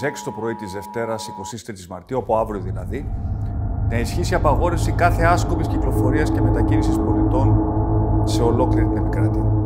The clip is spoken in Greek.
στις 6 το πρωί της Δευτέρας 23 Μαρτίου, από αύριο δηλαδή, να ισχύσει απαγόρευση κάθε άσκοπης κυκλοφορίας και μετακίνησης πολιτών σε ολόκληρη την επικράτεια.